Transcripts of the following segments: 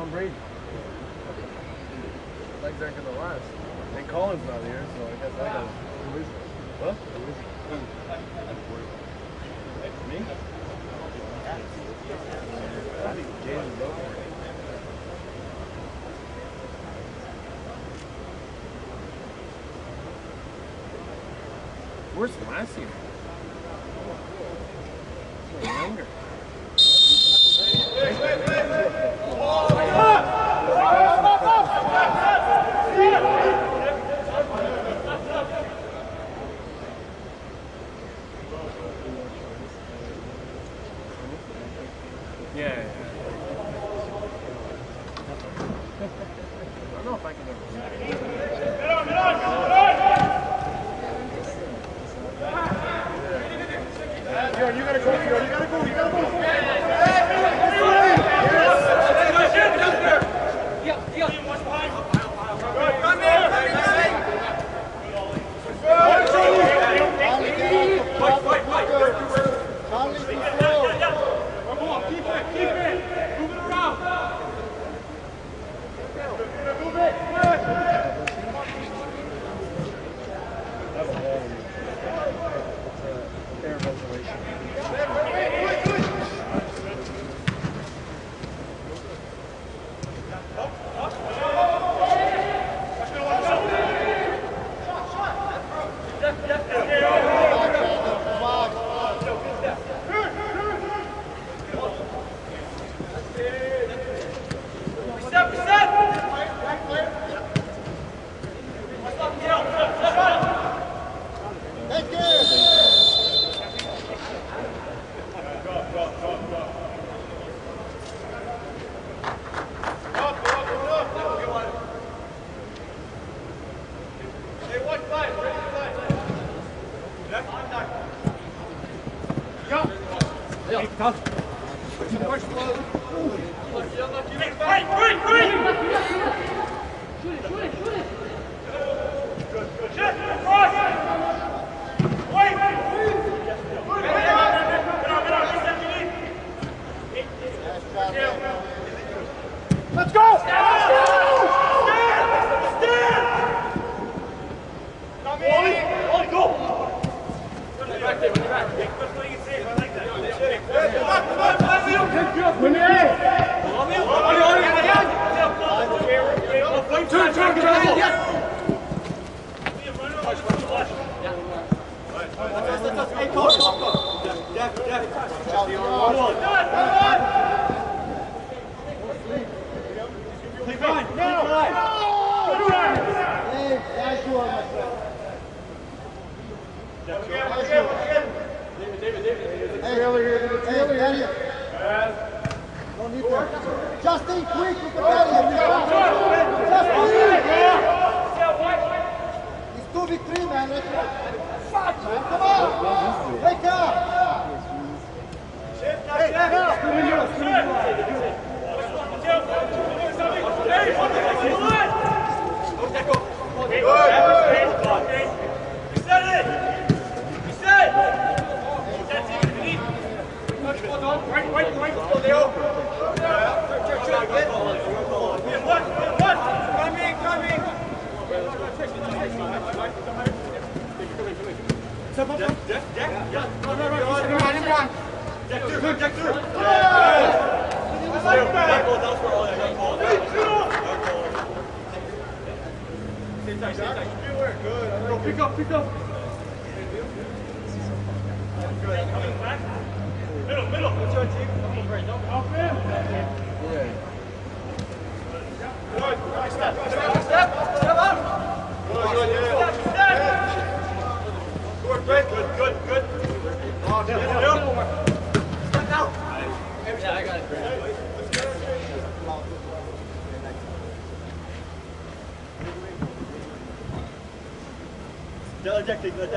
Tom Brady. Legs aren't gonna last. And Colin's not here, so I guess I gotta. Who is it? What? Who is it? Who? Me? I think Jaden's over. Where's Lassie? So younger. Tell tactic,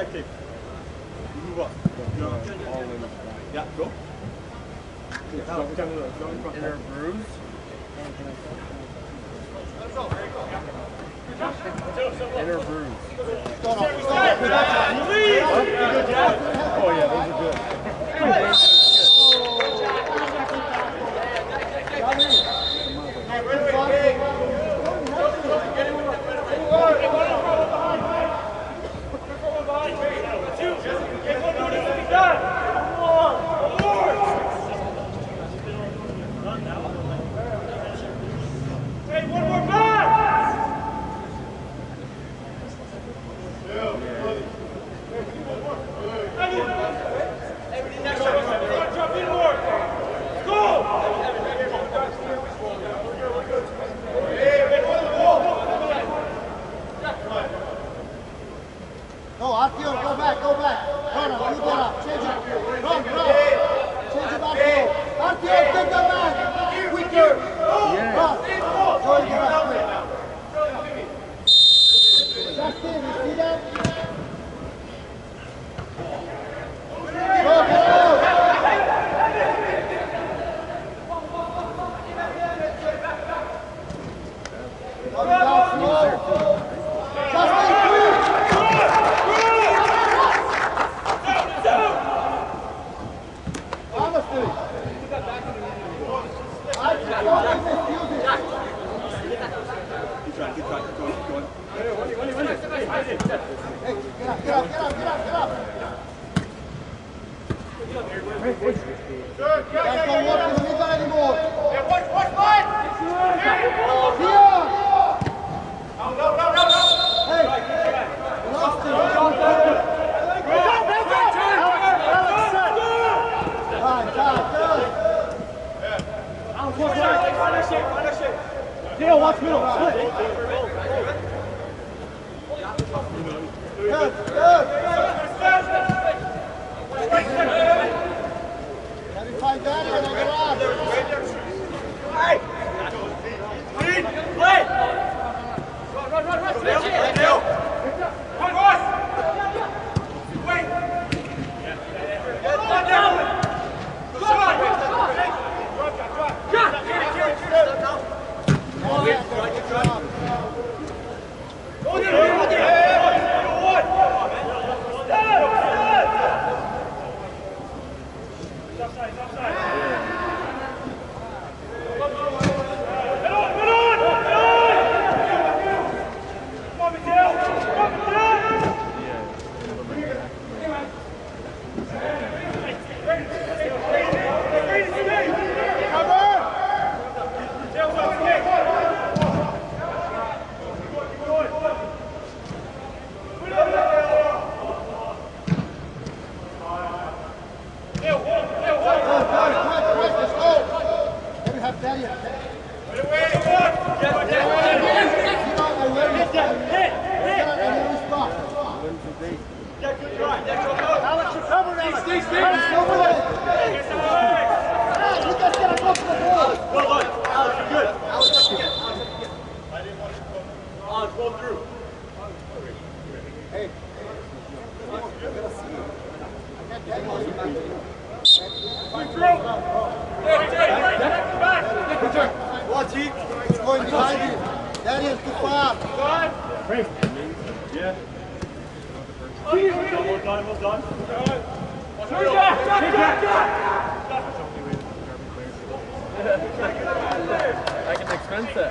I can expense that.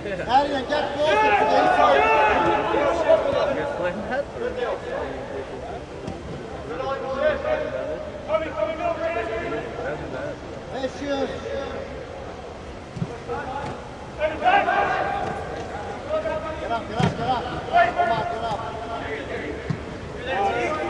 Adrian, get closer to the inside. You're playing that Get up, get up, get up. Come on, get up. You're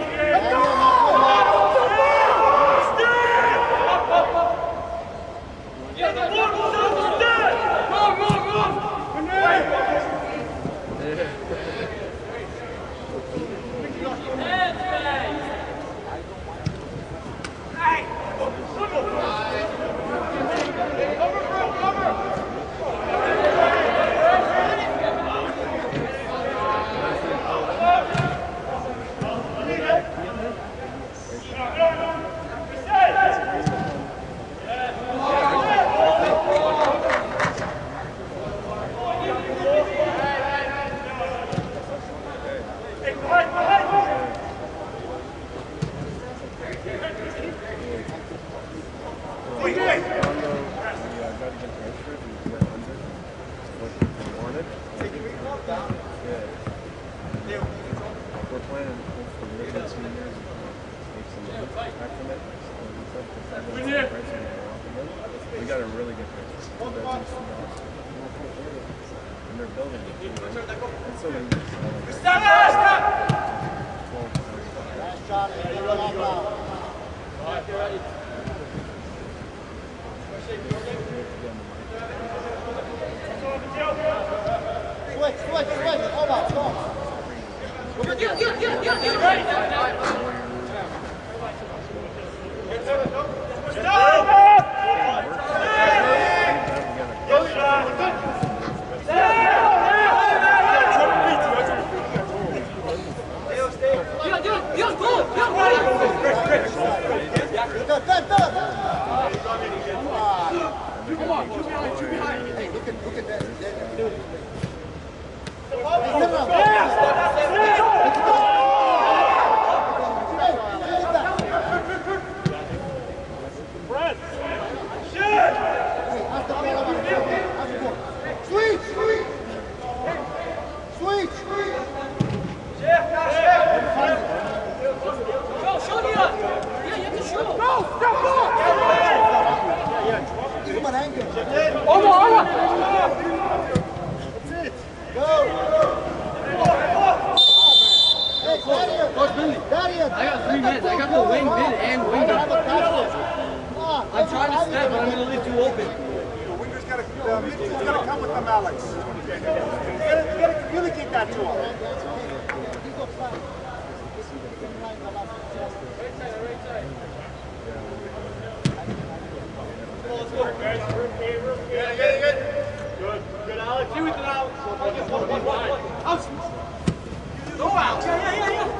I got three minutes. I got the wing mid and wing mid. I'm trying to step, but I'm going to leave you open. The winger's got to come with them, Alex. You got to communicate that to him. right side right side good good good alex you with Go out! Yeah, yeah, yeah, yeah!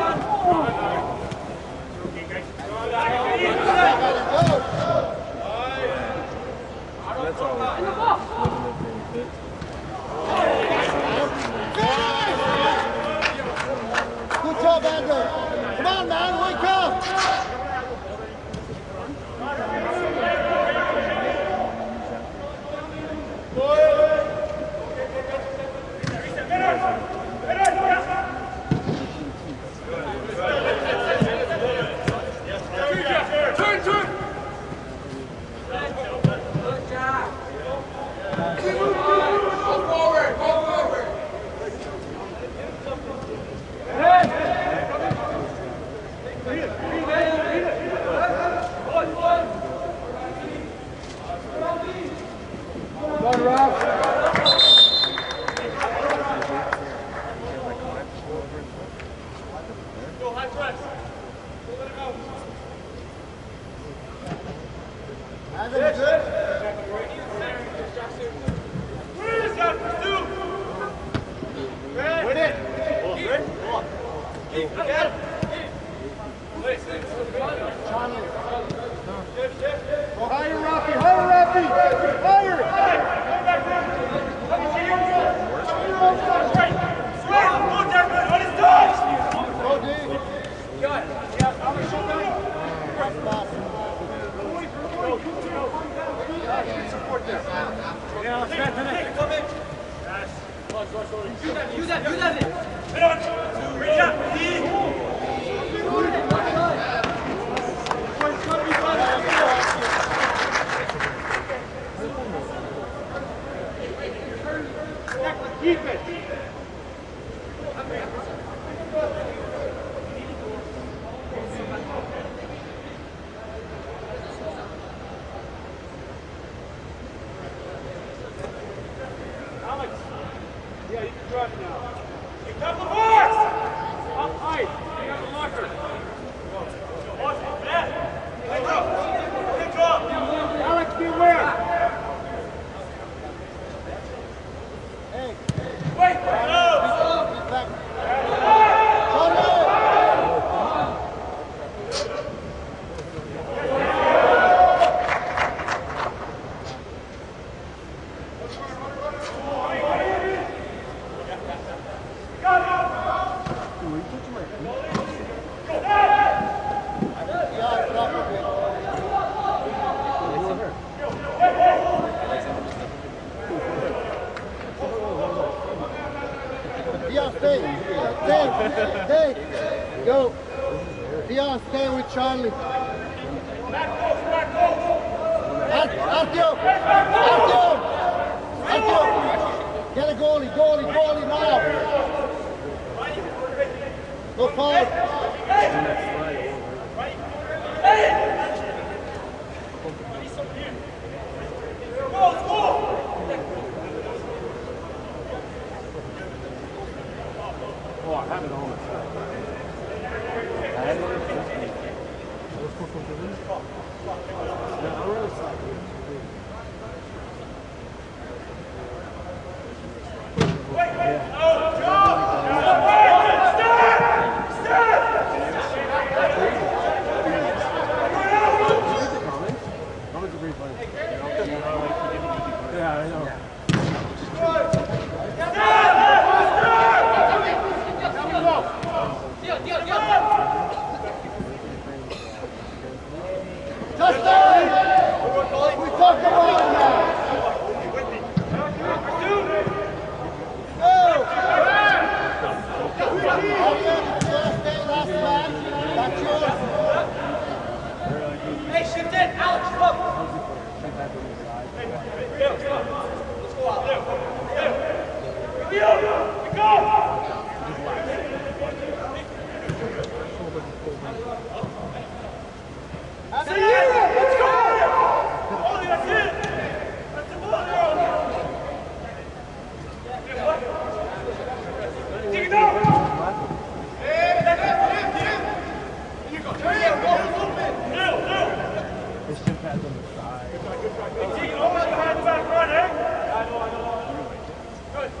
Let's go.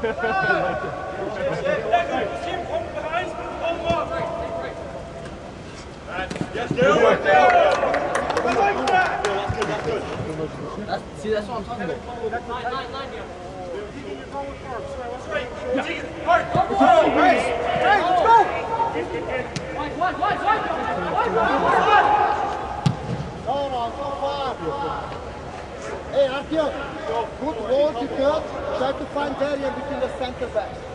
That's, see, that's what I'm talking about. Hey, Antje, goed woord, je kunt. Try to find barrier between the center backs.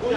Coach,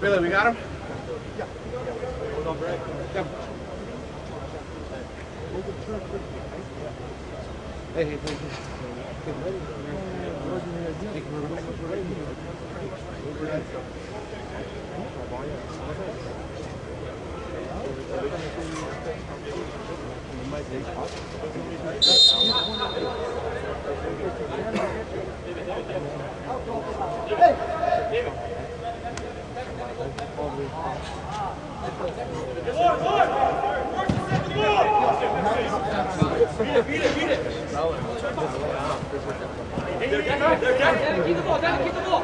Billy, we got him? Yeah. Come Keep the ball, Daniel, keep the ball.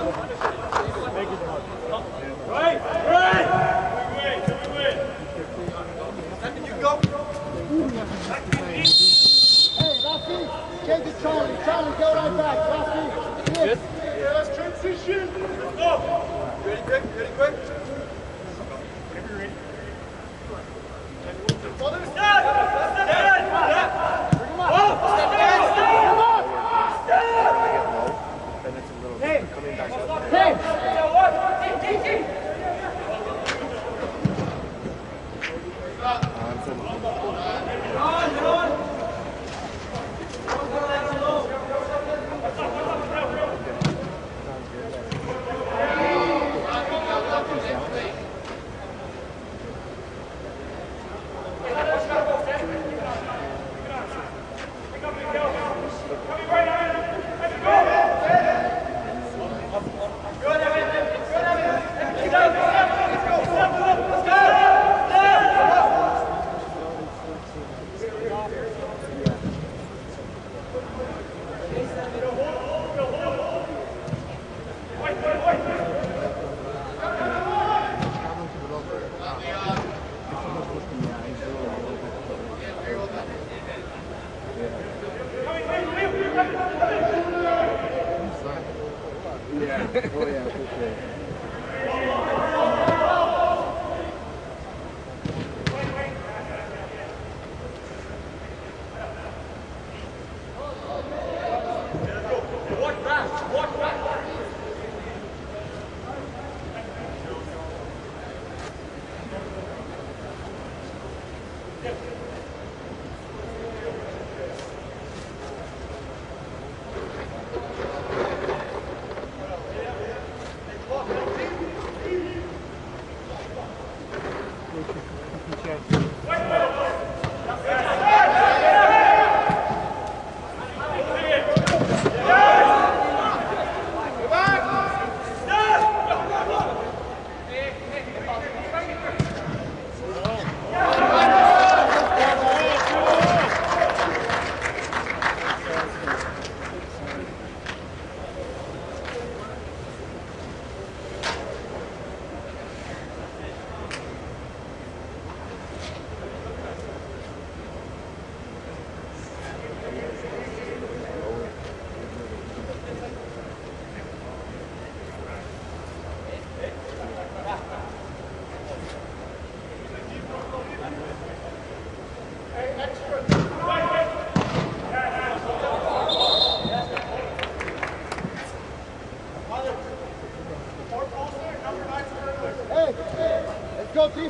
Ready quick? Ready quick?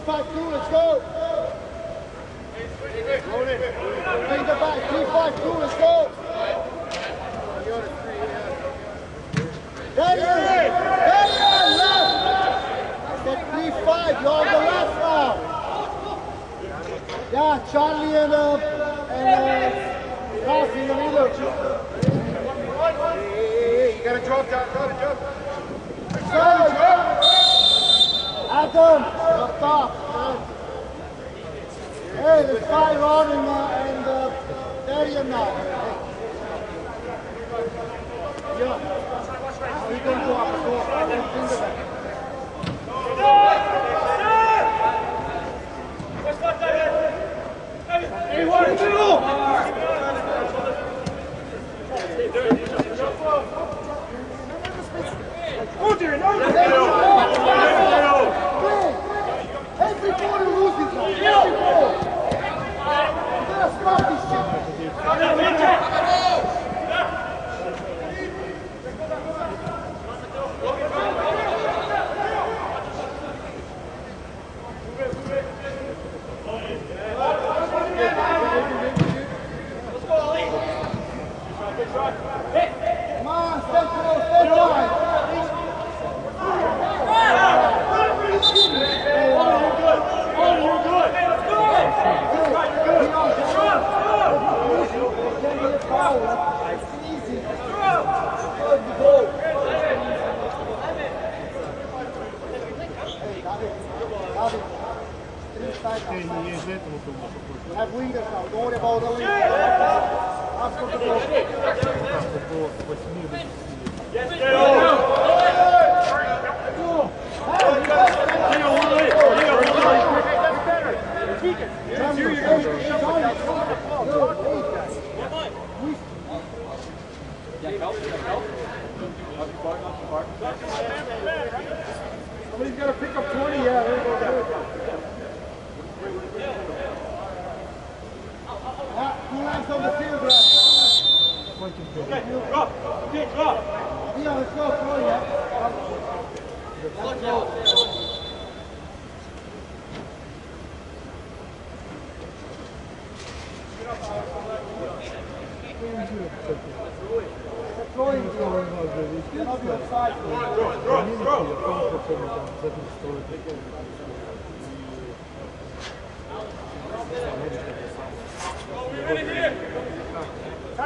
45-2, let's go.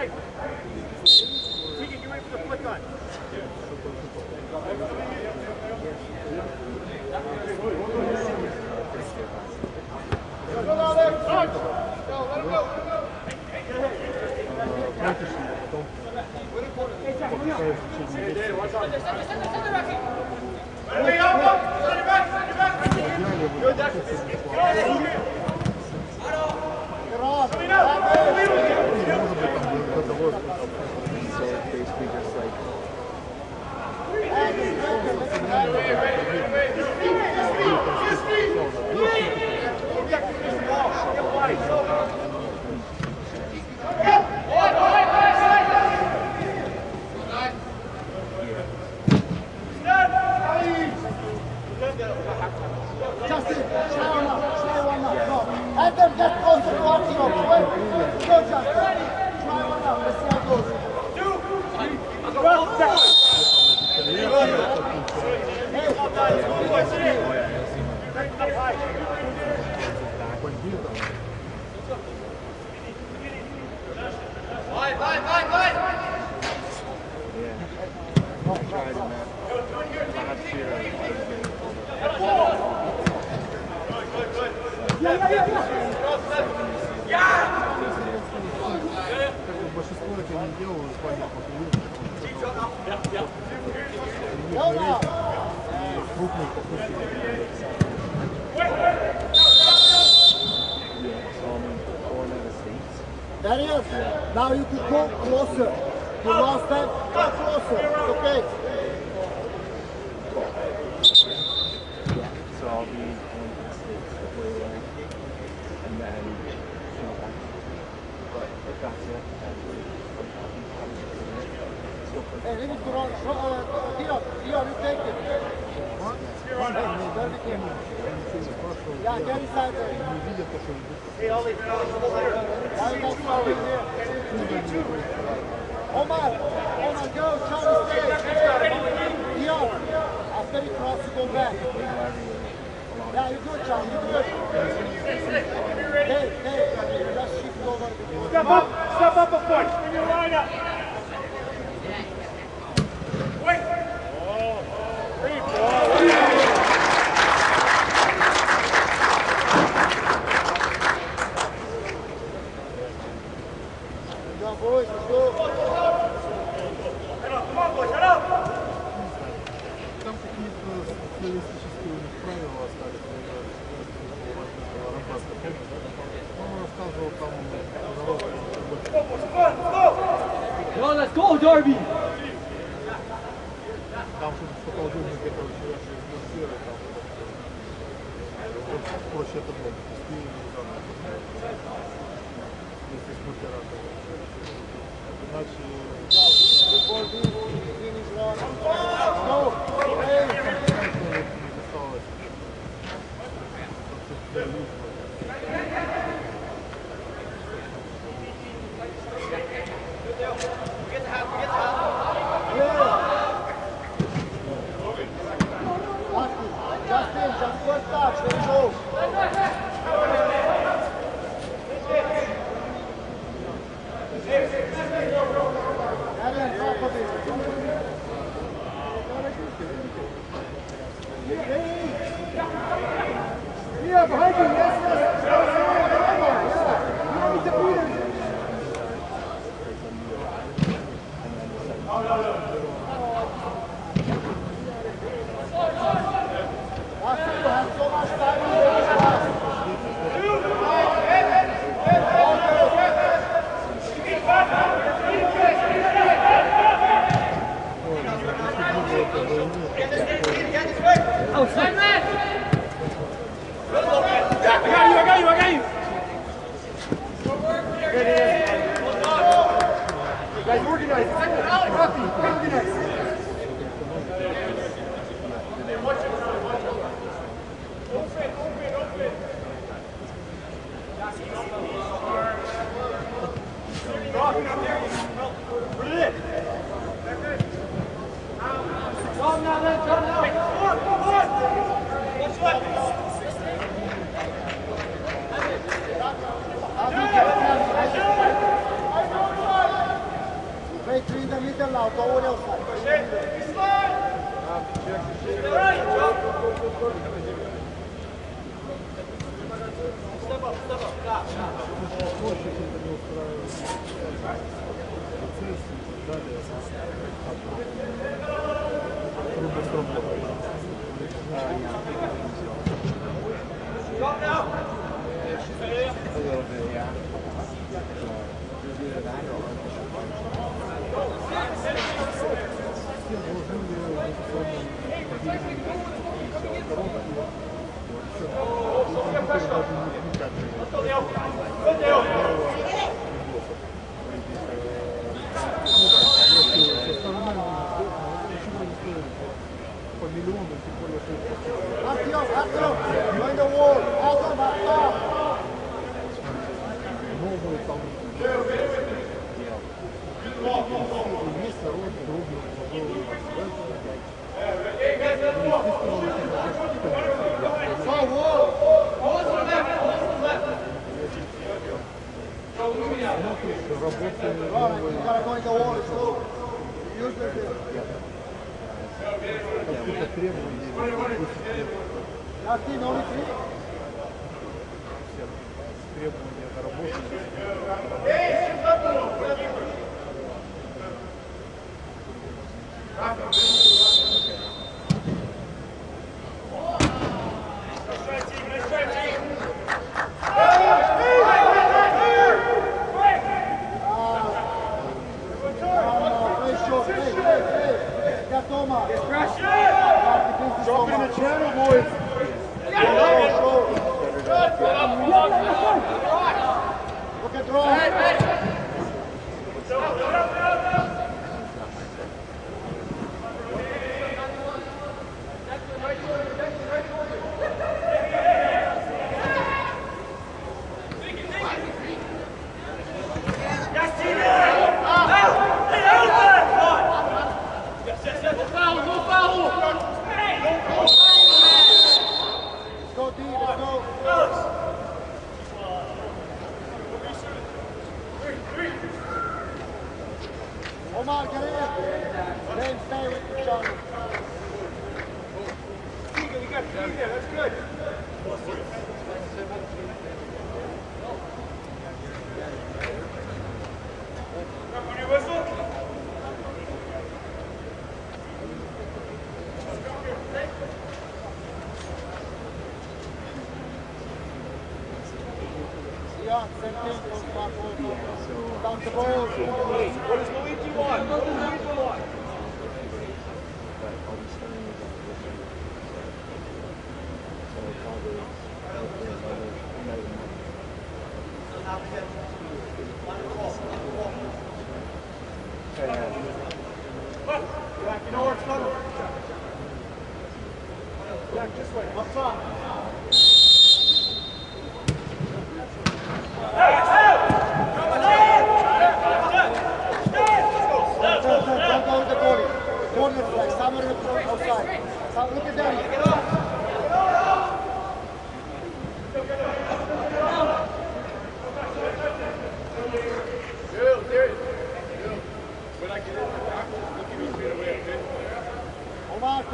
Tight. Отправил вас так, он рассказывал там... Let's go, Derby! Там что-то с подолженника, короче, я же блокирую там. Проще это было. Если с блокиратом. Иначе... Let's go!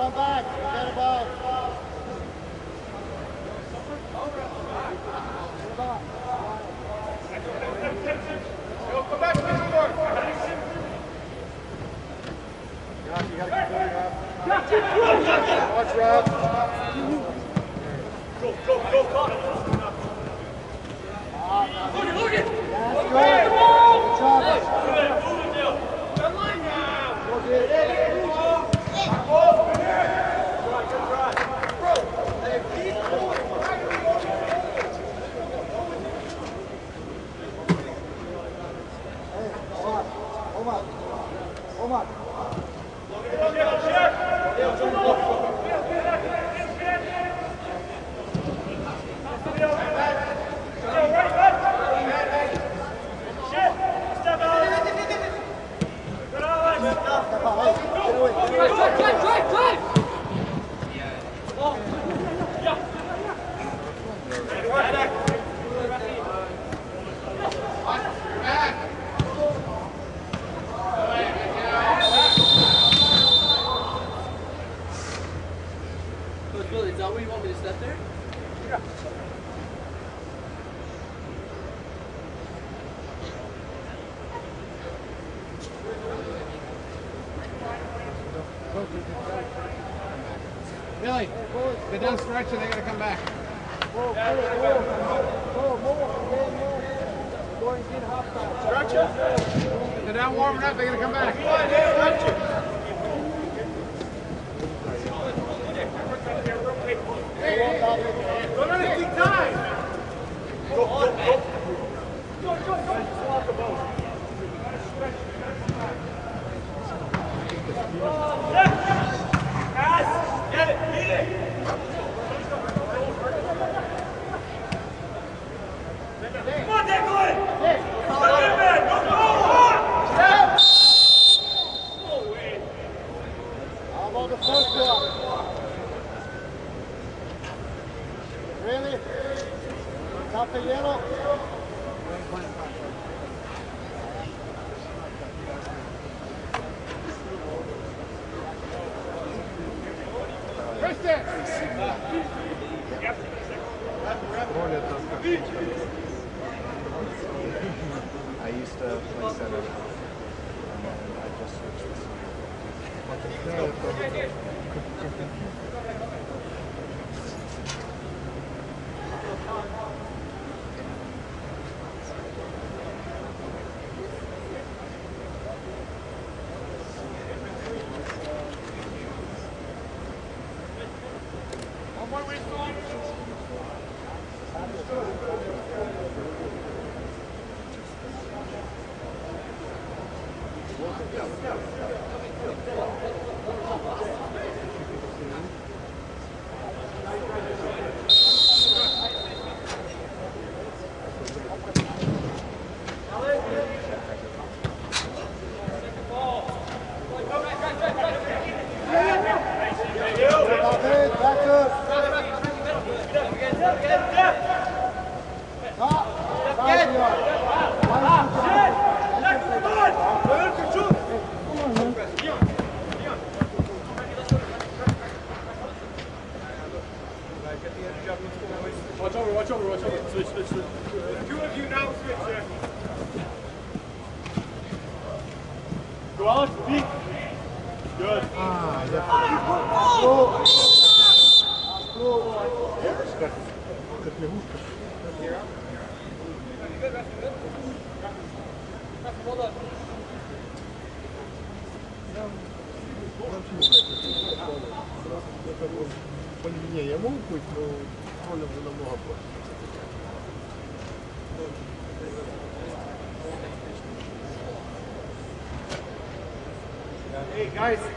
Come back. Forget about. Come Hey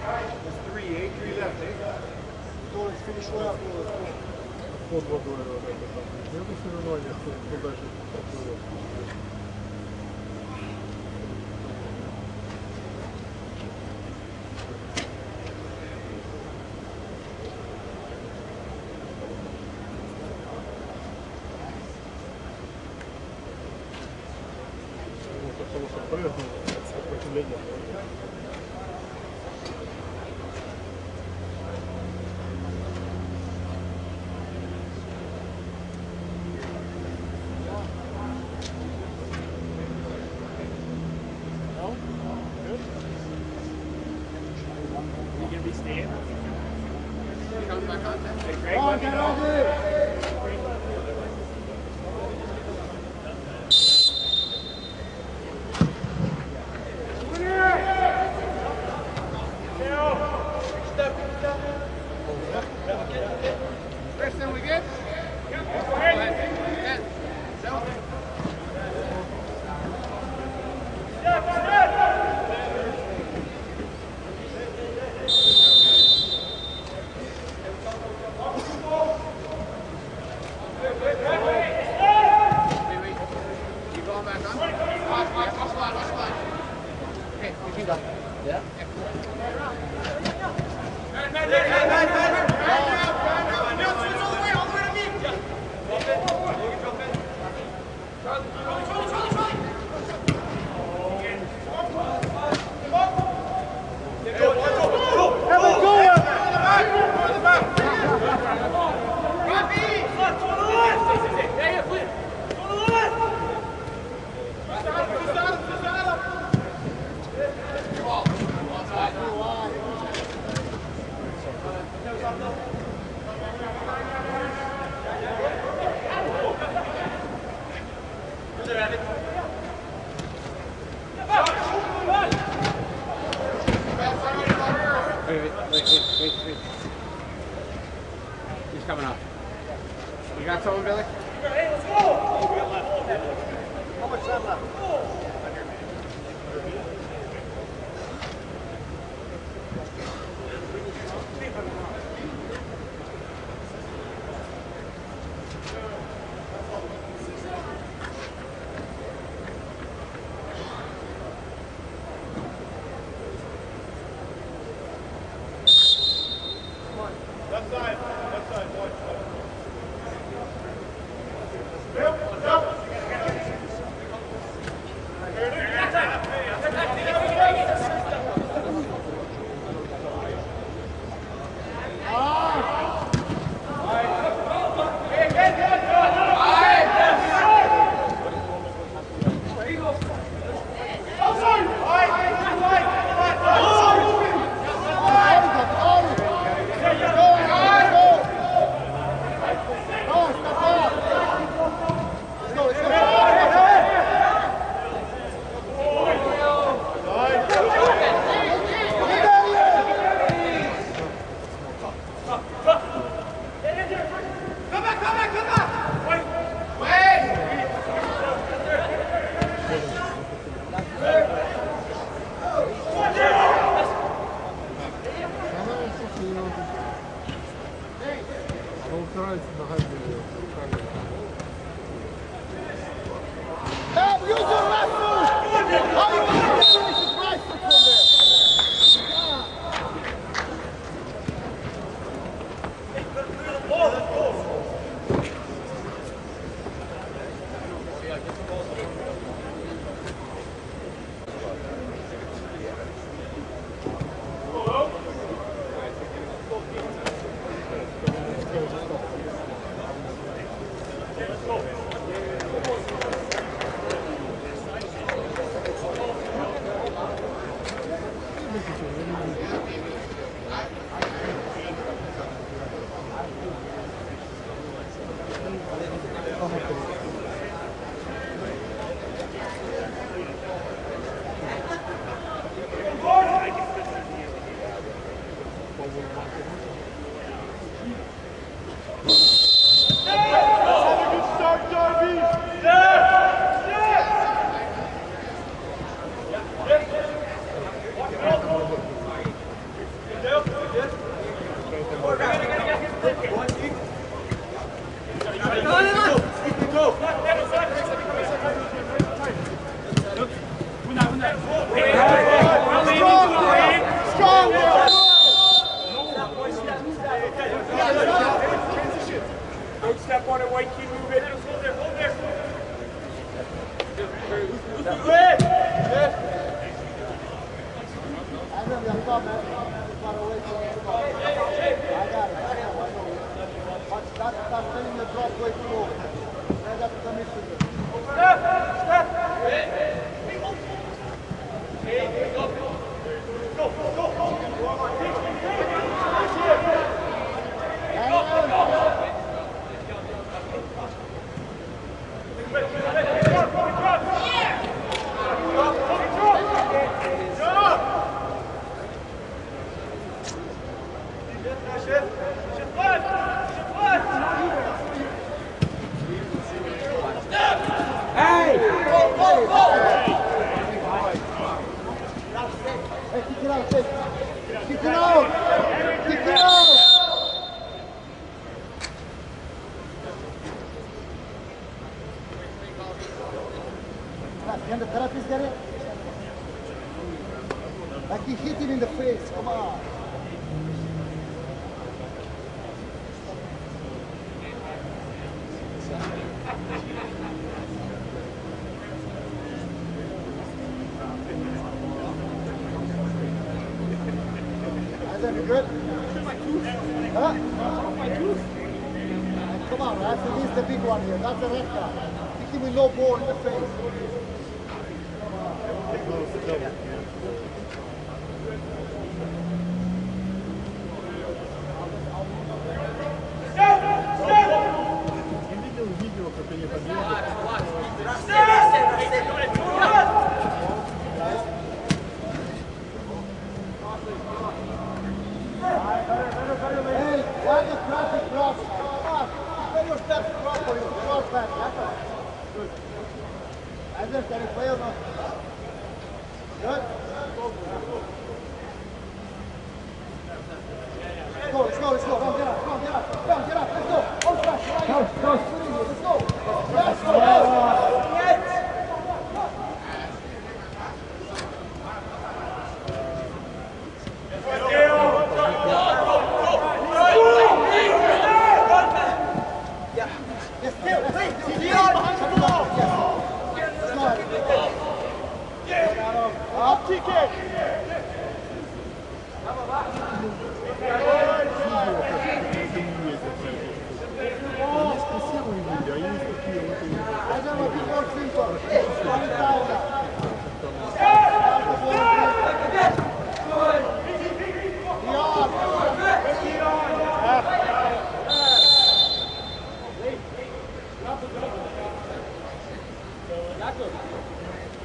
Let's go, let's go, come on, get up, come on, get up, come on, get up, let's go, on track, right? Go, go.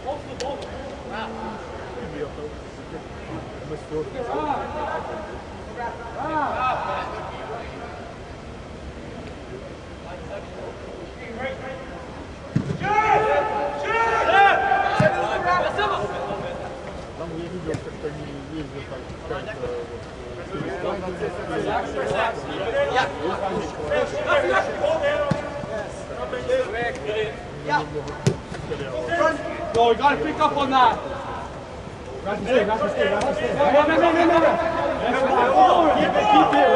Off the ball. Wow. Give me a hope. I must feel Yeah. No, you gotta pick up on that. Right to stay, right to stay, right to stay. No, no, no, no, no. Yes, Lord. Keep it,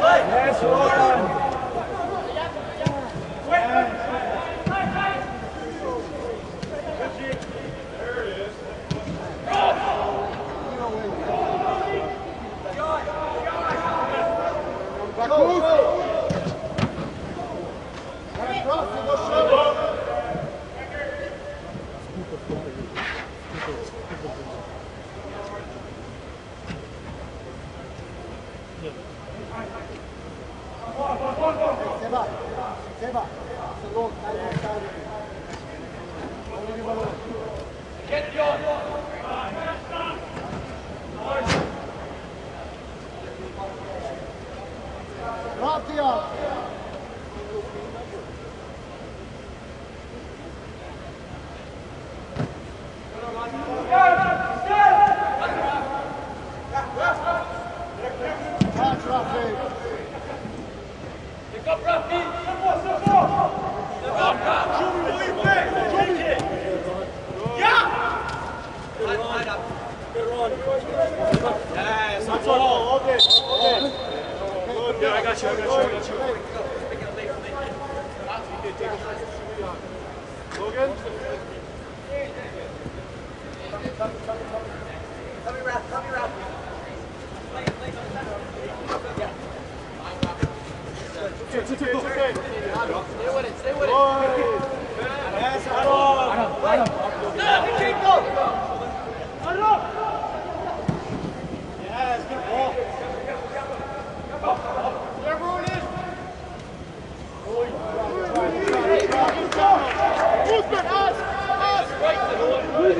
right. Yes, Lord. Stay with it, stay with it. Pass it. On. Get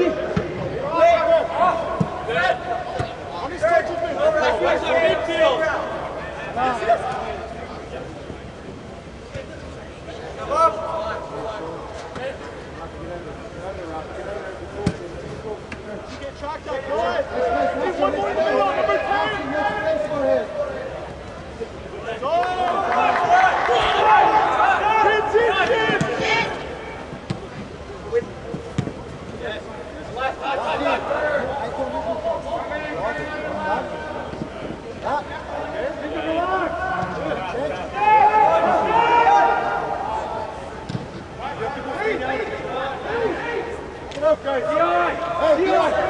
tracked up, boy! One more in the! Here.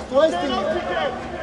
Just wasting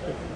Thank you.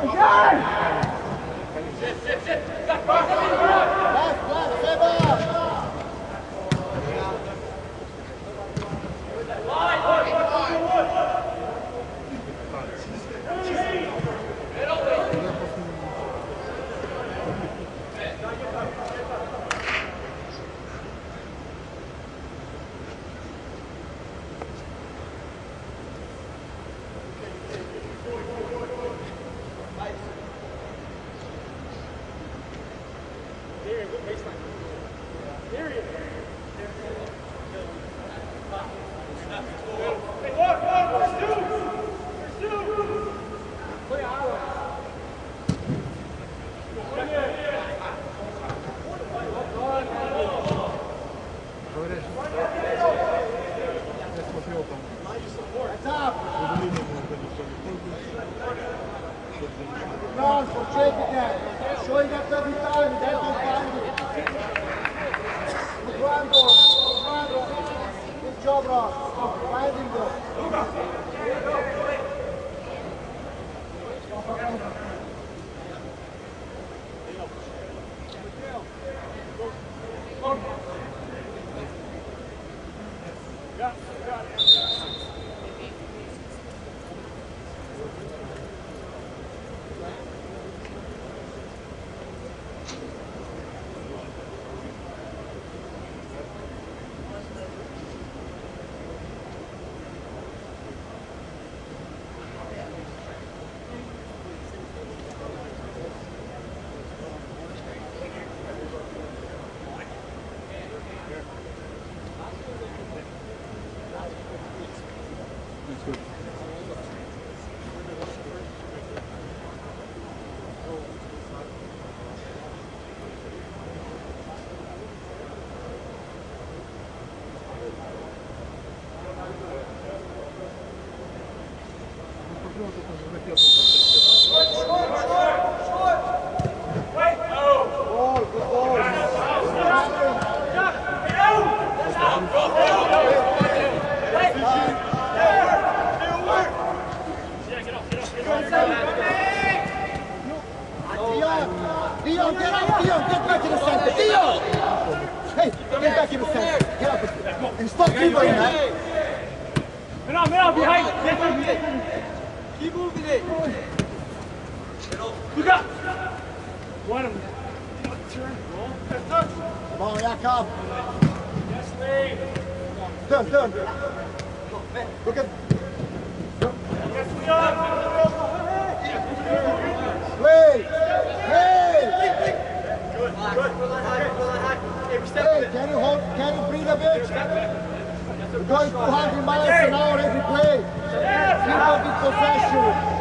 Good. Look at. Play. Play. Good. Hey, can you hold? Can you breathe a bit? We're going 200 miles an hour every play. Keep will be professional.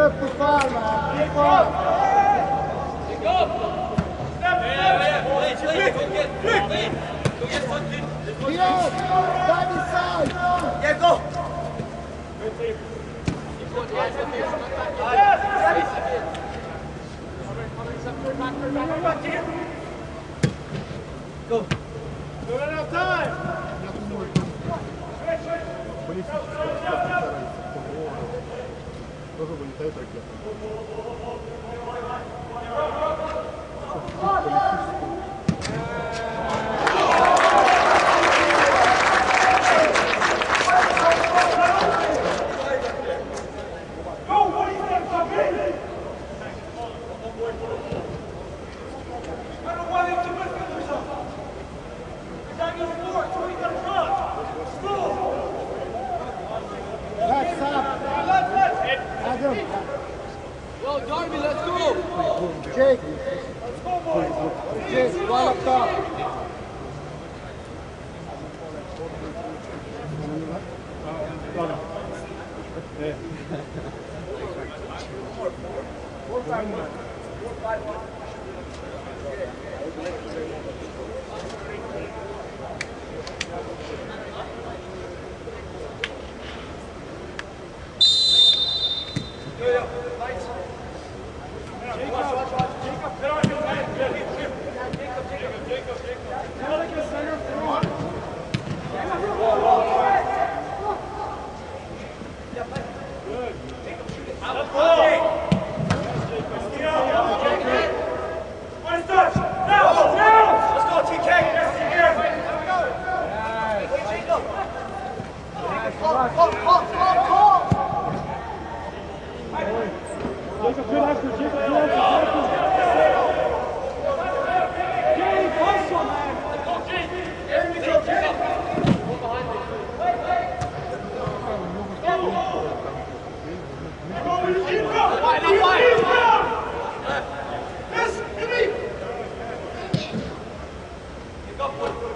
campo, fala! Go. We're out of time. Police. Тоже вылетает ракета. Come on.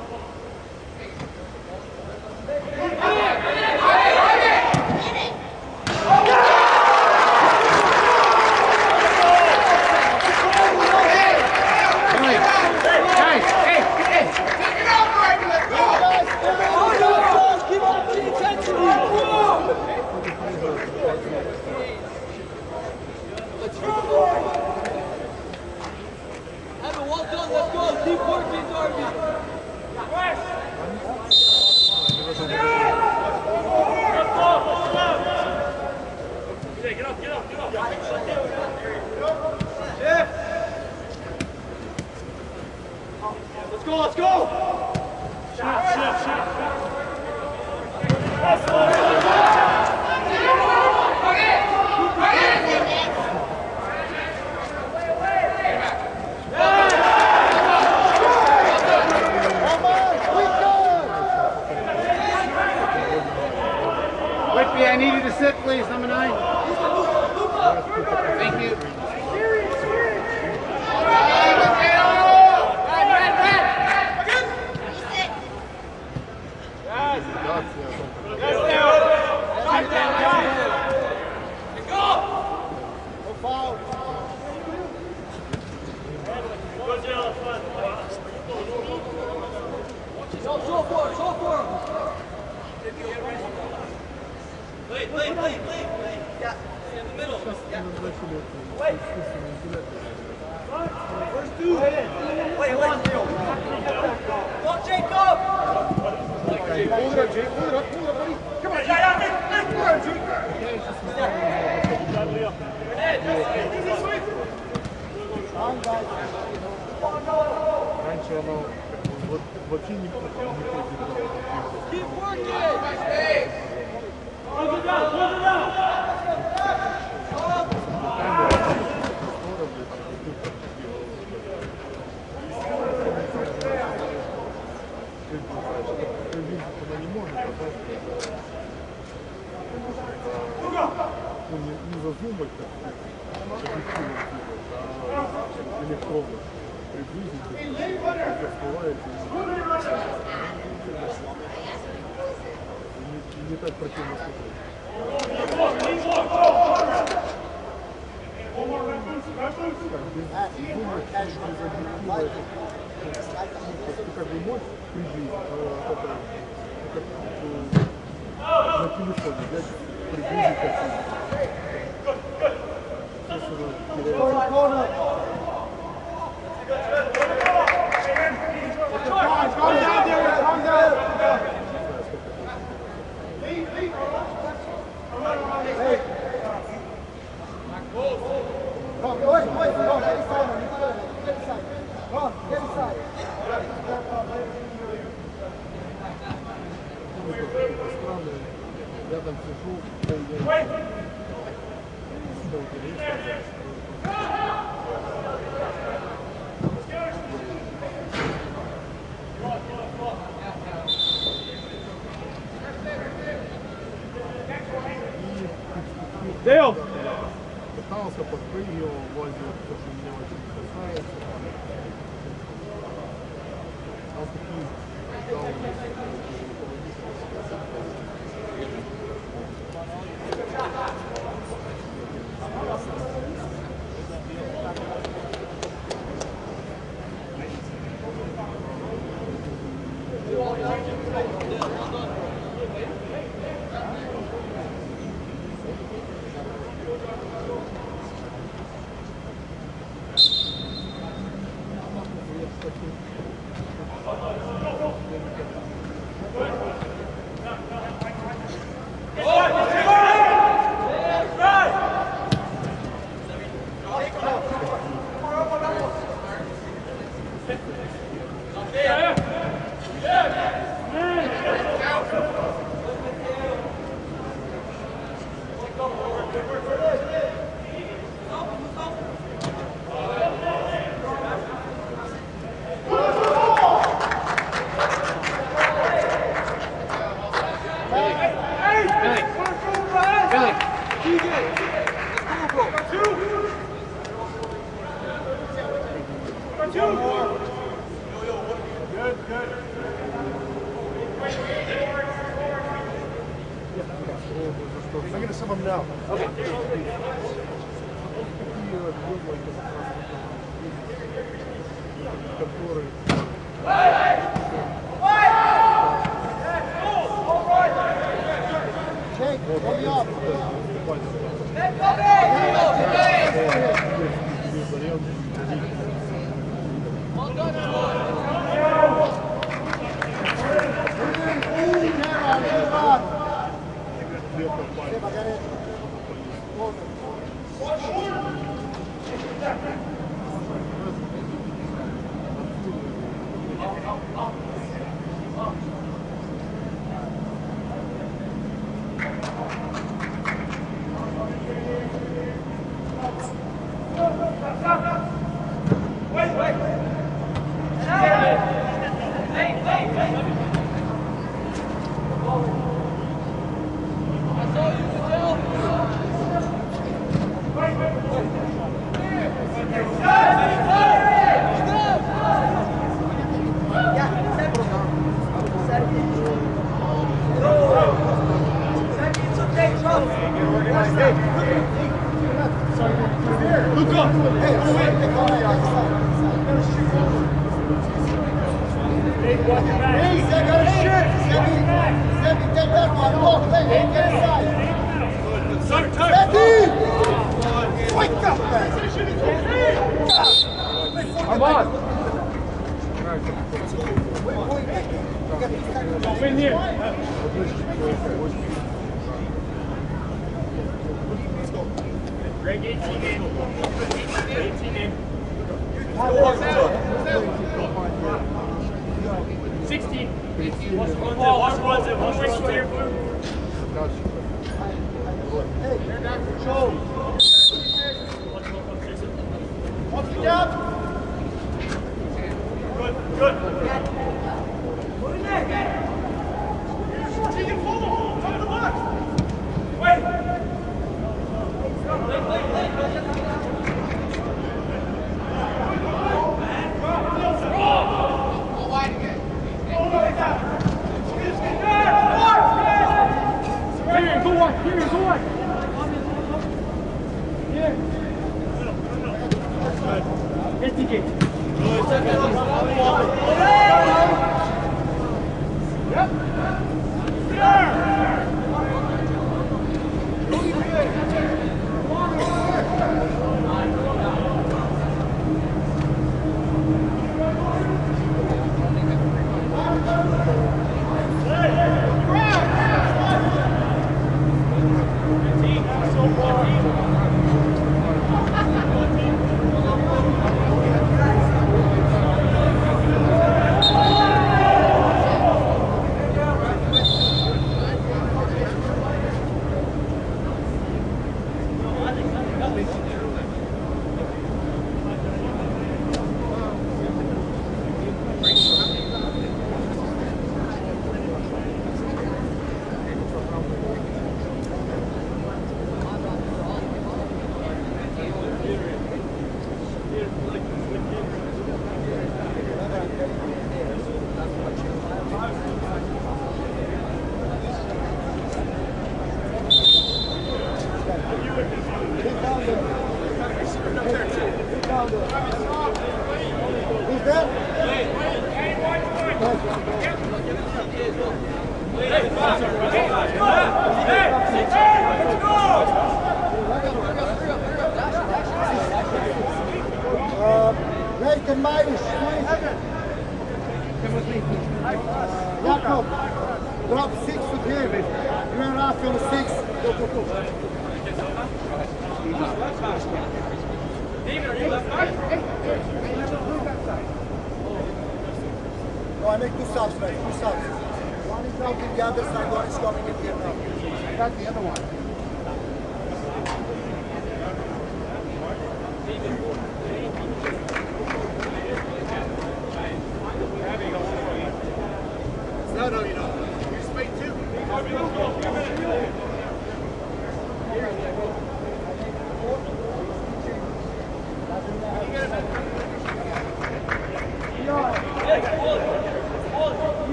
рядом сижу, что интересно. Dale! Питался под ее возил, чтобы меня очень касается. Алкоголизм.